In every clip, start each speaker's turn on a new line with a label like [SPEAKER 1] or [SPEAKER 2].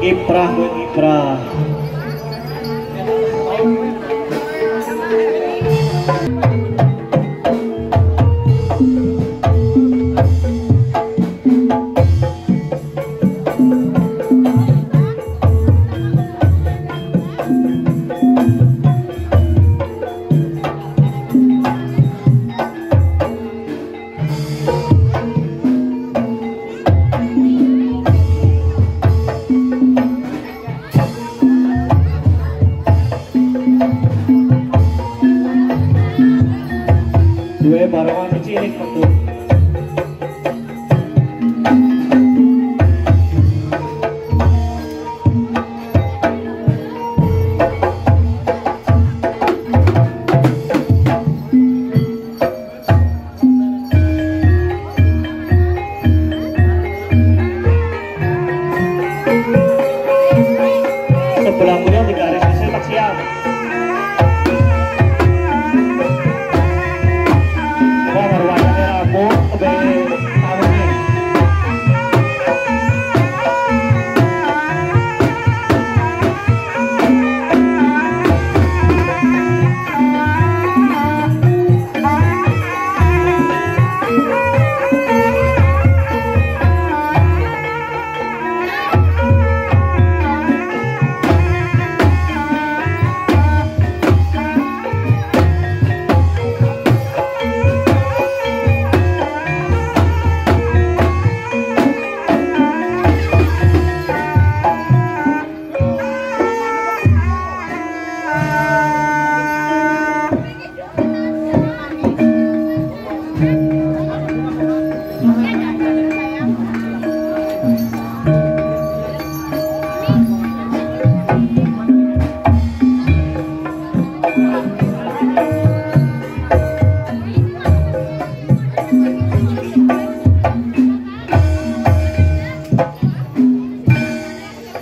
[SPEAKER 1] Ibrah Ibrah Thank you. duwe barongan cilik metu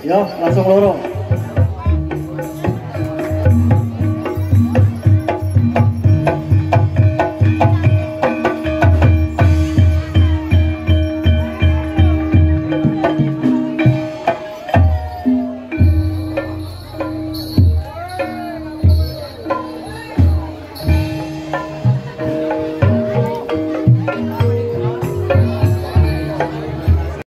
[SPEAKER 1] Ya, lanza un